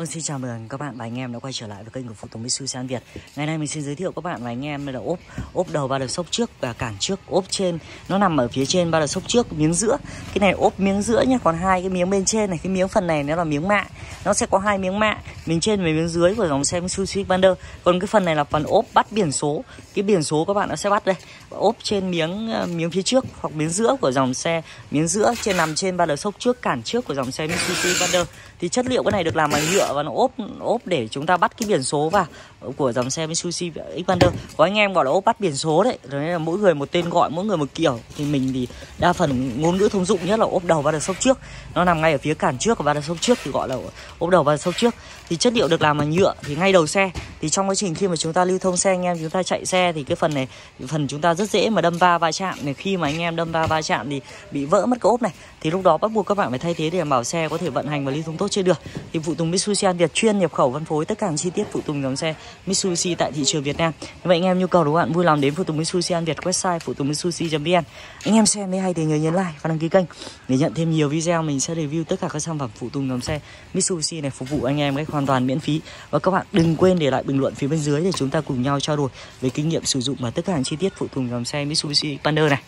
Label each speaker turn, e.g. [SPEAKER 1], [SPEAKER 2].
[SPEAKER 1] Vâng, xin chào mừng các bạn và anh em đã quay trở lại với kênh của phụ tùng Mitsubishi An Việt. Ngày nay mình xin giới thiệu các bạn và anh em đây là ốp ốp đầu ba đợt sốc trước và cản trước, ốp trên nó nằm ở phía trên ba đợt sốc trước, miếng giữa. Cái này ốp miếng giữa nhé còn hai cái miếng bên trên này, cái miếng phần này nó là miếng mạ. Nó sẽ có hai miếng mạ, miếng trên và miếng dưới của dòng xe Mitsubishi Xpander. Còn cái phần này là phần ốp bắt biển số. Cái biển số các bạn nó sẽ bắt đây. Ốp trên miếng ờ, miếng phía trước hoặc miếng giữa của dòng xe, miếng giữa trên nằm trên ba đợt sốc trước, cản trước của dòng xe Mitsubishi Xpander. Thì chất liệu cái này được làm bằng nhựa và nó ốp ốp để chúng ta bắt cái biển số vào ờ, của dòng xe Mitsubishi Xpander. Có anh em gọi là ốp bắt biển số đấy rồi là mỗi người một tên gọi, mỗi người một kiểu. Thì mình thì đa phần ngôn ngữ thông dụng nhất là ốp đầu và đợt sốc trước. Nó nằm ngay ở phía cản trước và đợt sốc trước thì gọi là ốp đầu và đợt sốc trước. Thì chất liệu được làm bằng nhựa, thì ngay đầu xe thì trong quá trình khi mà chúng ta lưu thông xe, anh em chúng ta chạy xe thì cái phần này, phần chúng ta rất dễ mà đâm va va chạm này khi mà anh em đâm va va chạm thì bị vỡ mất cái ốp này thì lúc đó bắt buộc các bạn phải thay thế để đảm bảo xe có thể vận hành và lưu thông tốt trên đường thì phụ tùng Mitsubishi An Việt chuyên nhập khẩu, phân phối tất cả những chi tiết phụ tùng dòng xe Mitsubishi tại thị trường Việt Nam. Vậy anh em nhu cầu của bạn vui lòng đến phụ tùng Mitsubishi An Việt website phụ tùng mitsubishi.vn. Anh em xem thấy hay thì nhớ nhấn like và đăng ký kênh để nhận thêm nhiều video mình sẽ review tất cả các sản phẩm phụ tùng dòng xe Mitsubishi này phục vụ anh em cách hoàn toàn miễn phí. Và các bạn đừng quên để lại bình luận phía bên dưới để chúng ta cùng nhau trao đổi về kinh nghiệm sử dụng và tất cả những chi tiết phụ tùng dòng xe Mitsubishi Pander này.